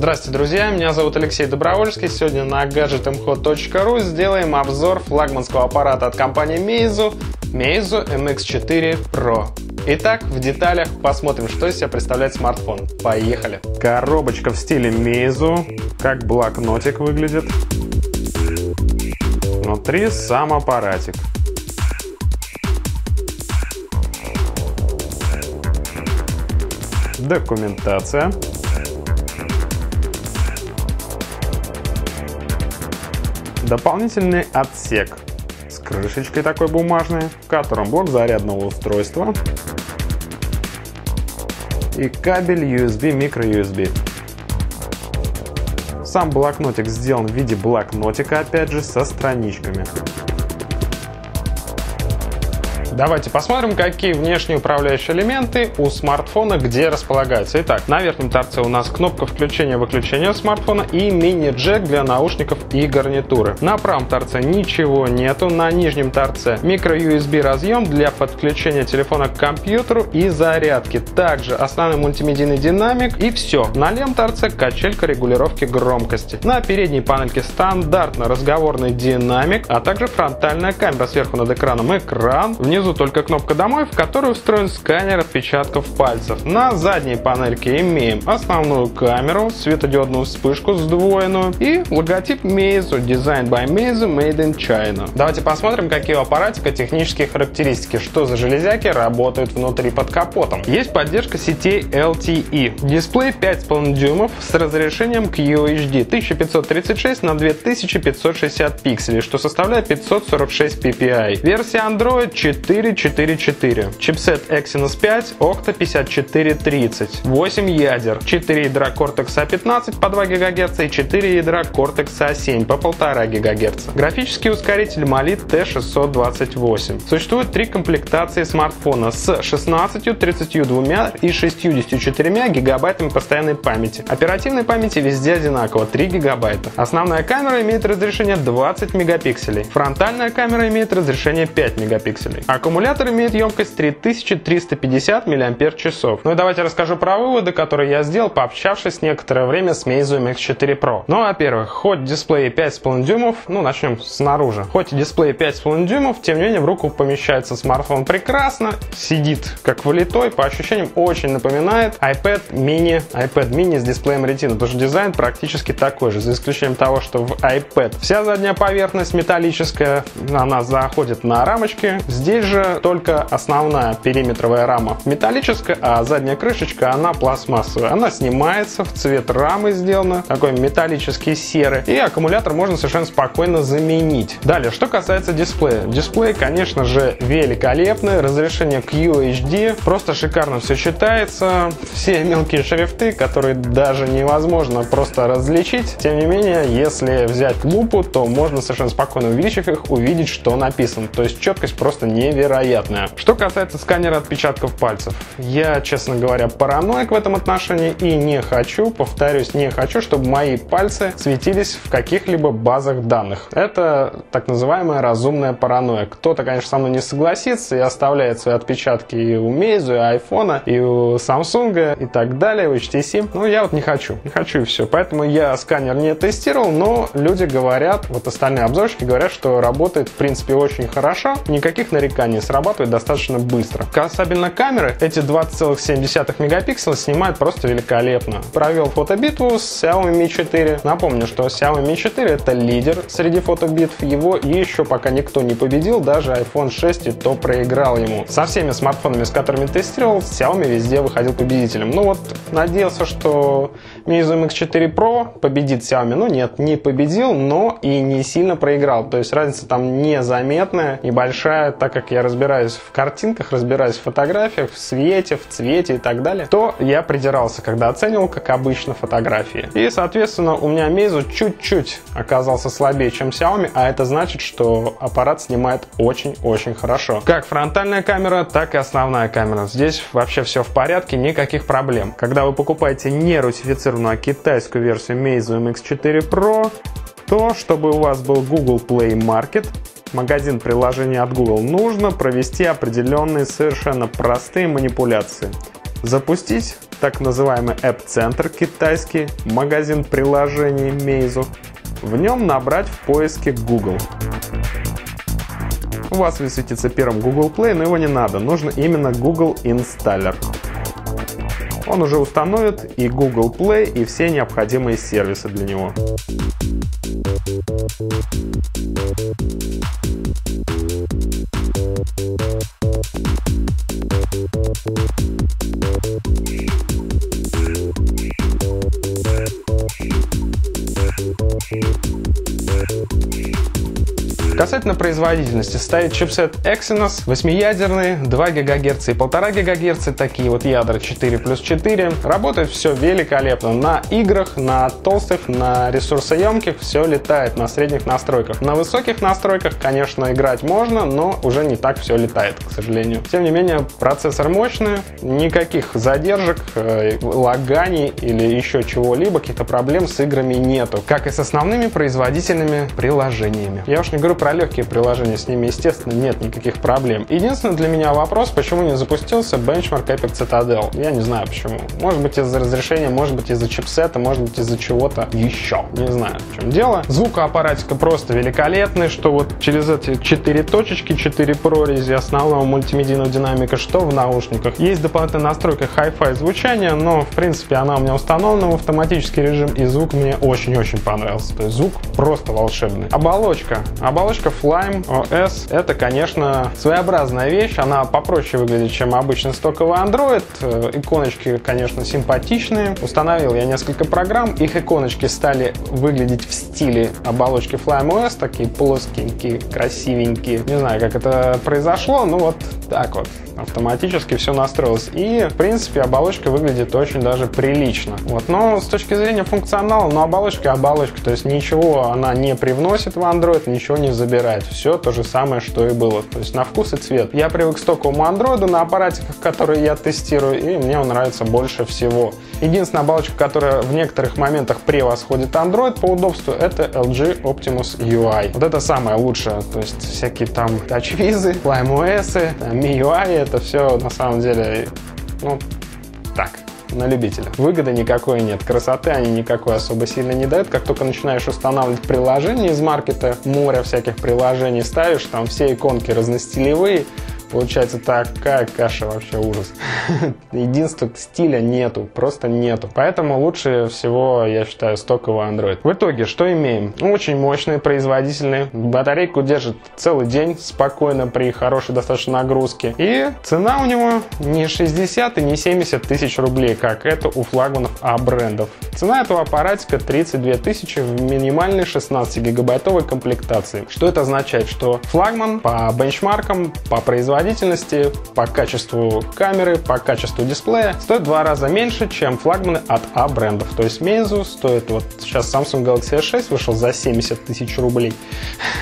Здравствуйте, друзья! Меня зовут Алексей Добровольский. Сегодня на gadgetimho.ru сделаем обзор флагманского аппарата от компании Meizu Meizu MX4 Pro. Итак, в деталях посмотрим, что из себя представляет смартфон. Поехали! Коробочка в стиле Meizu, как блокнотик выглядит. Внутри сам аппаратик. Документация. Дополнительный отсек с крышечкой такой бумажной, в котором блок зарядного устройства и кабель USB, micro-USB. Сам блокнотик сделан в виде блокнотика, опять же, со страничками. Давайте посмотрим, какие внешние управляющие элементы у смартфона где располагаются. Итак, на верхнем торце у нас кнопка включения-выключения смартфона и мини-джек для наушников и гарнитуры. На правом торце ничего нету, на нижнем торце micro-USB разъем для подключения телефона к компьютеру и зарядки. Также основной мультимедийный динамик и все. На левом торце качелька регулировки громкости. На передней панельке стандартно разговорный динамик, а также фронтальная камера сверху над экраном экран. Внизу Снизу только кнопка «Домой», в которой встроен сканер отпечатков пальцев. На задней панельке имеем основную камеру, светодиодную вспышку сдвоенную и логотип Meizu Designed by Meizu Made in China. Давайте посмотрим, какие у аппаратика технические характеристики, что за железяки работают внутри под капотом. Есть поддержка сетей LTE. Дисплей 5,5 дюймов с разрешением QHD 1536 на 2560 пикселей, что составляет 546 ppi. Версия Android 4 444. Чипсет Exynos 5 Octa 5430. 8 ядер. 4 ядра Cortex A15 по 2 ГГц и 4 ядра Cortex A7 по 1,5 ГГц. Графический ускоритель Mali T628. Существует три комплектации смартфона с 16, 32 и 64 гигабайтами постоянной памяти. Оперативной памяти везде одинаково 3 гигабайта. Основная камера имеет разрешение 20 мегапикселей. Фронтальная камера имеет разрешение 5 мегапикселей. Аккумулятор имеет емкость 3350 мАч. Ну и давайте расскажу про выводы, которые я сделал, пообщавшись некоторое время с Meizu MX4 Pro. Ну, во-первых, хоть дисплей 5,5 дюймов, ну, начнем снаружи. Хоть и дисплей 5,5 дюймов, тем не менее в руку помещается смартфон прекрасно, сидит как влитой, по ощущениям очень напоминает iPad mini, iPad mini с дисплеем Retina, потому что дизайн практически такой же, за исключением того, что в iPad вся задняя поверхность металлическая, она заходит на рамочки, здесь же же только основная периметровая рама металлическая, а задняя крышечка, она пластмассовая. Она снимается, в цвет рамы сделана, такой металлический серый, и аккумулятор можно совершенно спокойно заменить. Далее, что касается дисплея. Дисплей, конечно же, великолепный, разрешение QHD, просто шикарно все читается, все мелкие шрифты, которые даже невозможно просто различить. Тем не менее, если взять лупу, то можно совершенно спокойно увеличив их, увидеть, что написано. То есть четкость просто невероятная невероятная. Что касается сканера отпечатков пальцев, я, честно говоря, параноик в этом отношении и не хочу, повторюсь, не хочу, чтобы мои пальцы светились в каких-либо базах данных. Это так называемая разумная паранойя. Кто-то, конечно, со мной не согласится и оставляет свои отпечатки и у Meizu, и у iPhone, и у Samsung, и так далее, у HTC. Но я вот не хочу, не хочу и все. Поэтому я сканер не тестировал, но люди говорят, вот остальные обзорщики говорят, что работает в принципе очень хорошо, никаких нареканий они срабатывают достаточно быстро. Касабельно камеры, эти 20,7 мегапикселя снимают просто великолепно. Провел фотобитву с Xiaomi Mi 4. Напомню, что Xiaomi Mi 4 это лидер среди фотобитв. Его еще пока никто не победил, даже iPhone 6 и то проиграл ему. Со всеми смартфонами, с которыми тестировал, Xiaomi везде выходил победителем. Ну вот, надеялся, что Meizu MX4 Pro победит Xiaomi. Ну нет, не победил, но и не сильно проиграл. То есть разница там незаметная, небольшая, так как я разбираюсь в картинках, разбираюсь в фотографиях, в свете, в цвете и так далее, то я придирался, когда оценивал, как обычно, фотографии. И, соответственно, у меня Meizu чуть-чуть оказался слабее, чем Xiaomi, а это значит, что аппарат снимает очень-очень хорошо. Как фронтальная камера, так и основная камера. Здесь вообще все в порядке, никаких проблем. Когда вы покупаете не русифицированную, а китайскую версию Meizu MX4 Pro, то, чтобы у вас был Google Play Market, магазин приложений от Google, нужно провести определенные совершенно простые манипуляции. Запустить так называемый App Center китайский, магазин приложений Meizu. В нем набрать в поиске Google. У вас высветится первым Google Play, но его не надо. Нужно именно Google Installer. Он уже установит и Google Play, и все необходимые сервисы для него. Касательно производительности, стоит чипсет Exynos 8-ядерный, 2 ГГц и 1,5 ГГц, такие вот ядра 4 плюс 4. Работает все великолепно. На играх, на толстых, на ресурсоемких все летает, на средних настройках. На высоких настройках, конечно, играть можно, но уже не так все летает, к сожалению. Тем не менее, процессор мощный, никаких задержек, э, лаганий или еще чего-либо, каких-то проблем с играми нету, как и с основными производительными приложениями. Я уж не говорю про про легкие приложения с ними, естественно, нет никаких проблем. Единственный для меня вопрос, почему не запустился бенчмарк Epic Citadel. Я не знаю почему. Может быть из-за разрешения, может быть из-за чипсета, может быть из-за чего-то еще. Не знаю, в чем дело. Звук аппаратика просто великолепный, что вот через эти четыре точечки, четыре прорези основного мультимедийного динамика, что в наушниках. Есть дополнительная настройка Hi-Fi звучания, но в принципе она у меня установлена в автоматический режим и звук мне очень-очень понравился. То есть звук просто волшебный. Оболочка. Оболочка Оболочка Flame OS это, конечно, своеобразная вещь. Она попроще выглядит, чем обычный стоковый Android. Э, иконочки, конечно, симпатичные. Установил я несколько программ. Их иконочки стали выглядеть в стиле оболочки Flame OS. Такие плоскенькие, красивенькие. Не знаю, как это произошло, но вот так вот автоматически все настроилось. И, в принципе, оболочка выглядит очень даже прилично. Вот. Но с точки зрения функционала, ну, оболочка оболочка. То есть ничего она не привносит в Android, ничего не забирает. Все то же самое, что и было. То есть на вкус и цвет. Я привык к стоковому Android на аппаратиках, которые я тестирую, и мне он нравится больше всего. Единственная оболочка, которая в некоторых моментах превосходит Android по удобству, это LG Optimus UI. Вот это самое лучшее. То есть всякие там TouchWiz, LimeOS, MIUI, это все на самом деле, ну, так, на любителя. Выгоды никакой нет, красоты они никакой особо сильно не дают. Как только начинаешь устанавливать приложения из маркета, море всяких приложений ставишь, там все иконки разностилевые, Получается такая каша, вообще ужас. Единства стиля нету, просто нету. Поэтому лучше всего, я считаю, стоковый Android. В итоге, что имеем? Очень мощный, производительный. Батарейку держит целый день спокойно при хорошей достаточно нагрузке. И цена у него не 60 и не 70 тысяч рублей, как это у флагманов А брендов. Цена этого аппаратика 32 тысячи в минимальной 16 гигабайтовой комплектации. Что это означает? Что флагман по бенчмаркам, по производительности производительности, по качеству камеры, по качеству дисплея стоит в два раза меньше, чем флагманы от А брендов. То есть Meizu стоит, вот сейчас Samsung Galaxy S6 вышел за 70 тысяч рублей.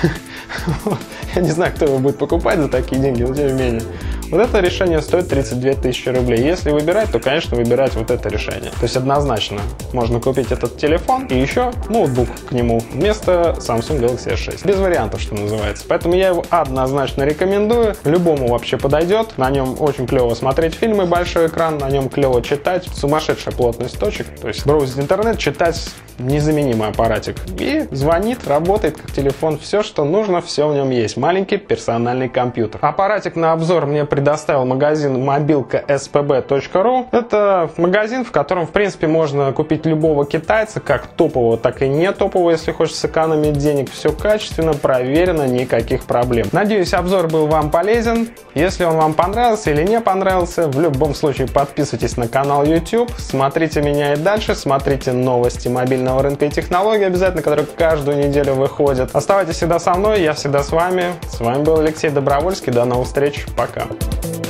Я не знаю, кто его будет покупать за такие деньги, но тем не менее. Вот это решение стоит 32 тысячи рублей. Если выбирать, то, конечно, выбирать вот это решение. То есть однозначно можно купить этот телефон и еще ноутбук к нему вместо Samsung Galaxy S6. Без вариантов, что называется. Поэтому я его однозначно рекомендую. Любому вообще подойдет. На нем очень клево смотреть фильмы, большой экран, на нем клево читать. Сумасшедшая плотность точек. То есть браузить интернет, читать незаменимый аппаратик. И звонит, работает как телефон. Все, что нужно, все в нем есть. Маленький персональный компьютер. Аппаратик на обзор мне предоставил магазин мобилка spb.ru. Это магазин, в котором, в принципе, можно купить любого китайца, как топового, так и не топового, если хочешь сэкономить денег. Все качественно, проверено, никаких проблем. Надеюсь, обзор был вам полезен. Если он вам понравился или не понравился, в любом случае подписывайтесь на канал YouTube, смотрите меня и дальше, смотрите новости мобильного рынка и технологий обязательно, которые каждую неделю выходят. Оставайтесь всегда со мной, я всегда с вами. С вами был Алексей Добровольский. До новых встреч. Пока. you